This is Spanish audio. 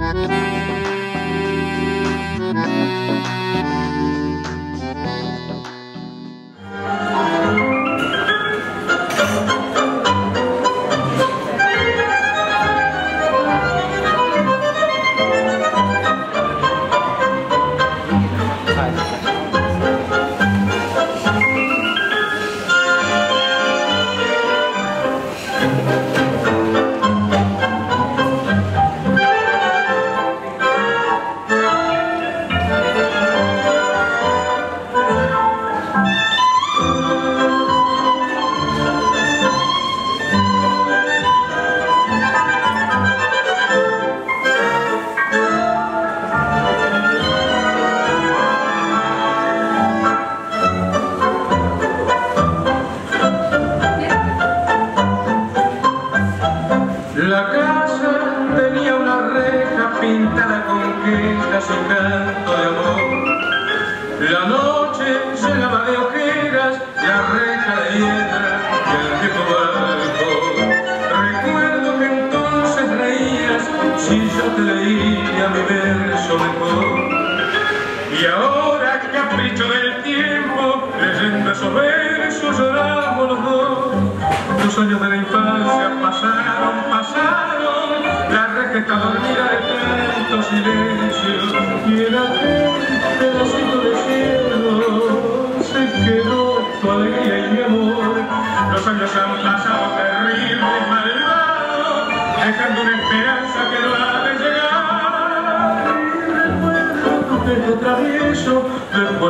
La reja pintada con quejas y canto de amor. La noche llenaba de ojeras la reja de hiedra y el viejo balcón. Recuerdo que entonces reías si yo te leía mi verso mejor. Y ahora, capricho del tiempo, leyendo esos versos lloramos los dos. Los años de la infancia pasaron, pasaron, la reja está dormida de tanto silencio y en aquel pedacito de cielo se quedó tu alegría y mi amor. Los años han pasado terribles y malvados, dejando una esperanza que no ha de llegar. Y recuerdo tu gesto travieso después de